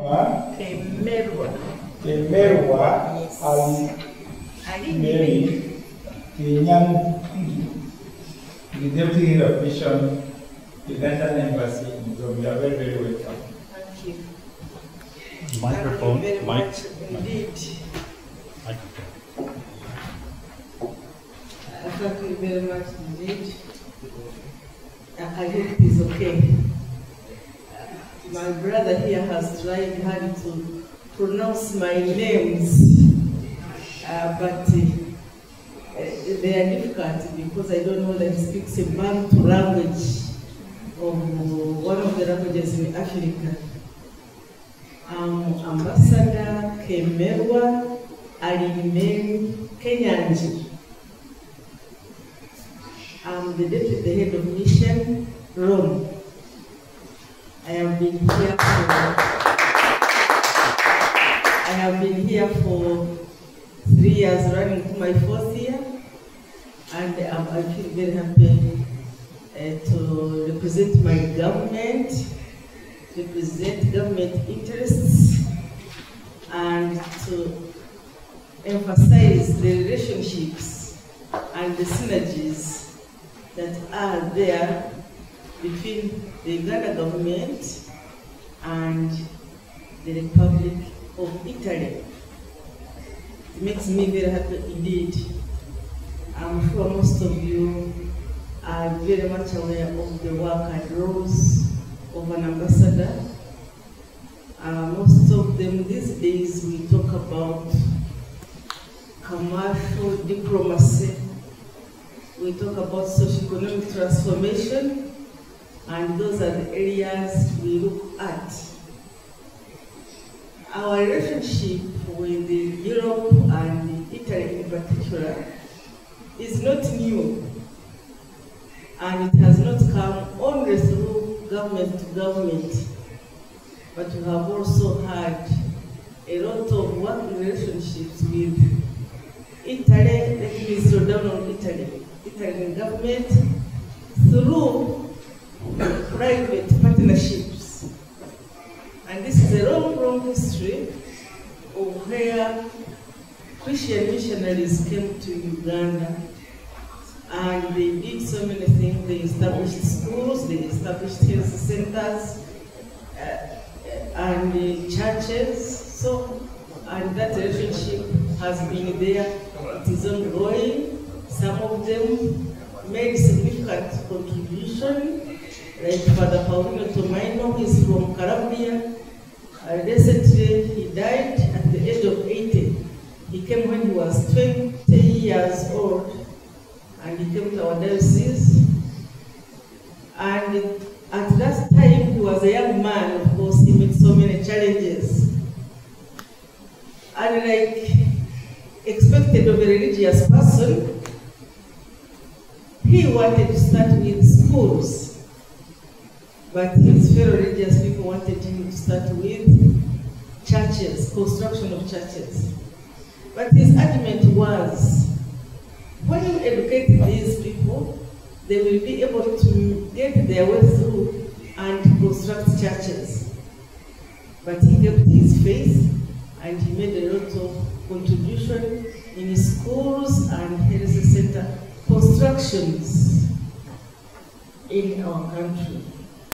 Kemerwa. Kemerwa Yes. Ali Ali Mary Kenyangi, the Deputy Head of Mission, Ugandan Embassy in Zambia. You are very, very welcome. Thank you. Microphone, Thank very mic. much indeed. Microphone. Uh, Thank you very much indeed. Uh, I hope it's okay. My brother here has tried hard to pronounce my names, uh, but uh, they are difficult because I don't know that he speaks a Bantu language of one of the languages in Africa. Um, Ambassador Kemerwa Alimeri Kenyanji. I'm the deputy head of mission, Rome. I have been here for, I have been here for three years running to my fourth year. And um, I feel very happy uh, to represent my government, represent government interests, and to emphasize the relationships and the synergies that are there between the Uganda government and the Republic of Italy. It makes me very happy indeed. I'm sure most of you are very much aware of the work and roles of an ambassador. Uh, most of them these days we talk about commercial diplomacy, we talk about socio-economic transformation, and those are the areas we look at. Our relationship with Europe and Italy in particular is not new, and it has not come only through government to government, but we have also had a lot of working relationships with Italy, let me slow down on Italy, Italian government through private partnerships. And this is a long, long history of where Christian missionaries came to Uganda and they did so many things. They established schools, they established health centers, uh, and uh, churches. So, and that relationship has been there. It is ongoing. Some of them made significant contribution, like Father Paulino Tomaino, he's from Colombia. Uh, recently, he died at the age of 80. He came when he was 20 years old, and he came to our diocese. And at that time, he was a young man, of course, he met so many challenges. And like expected of a religious person, he wanted to start with schools, but his fellow religious people wanted him to start with churches, construction of churches. But his argument was, when you educate these people, they will be able to get their way through and construct churches. But he kept his faith and he made a lot of contribution in schools and health center constructions in our country.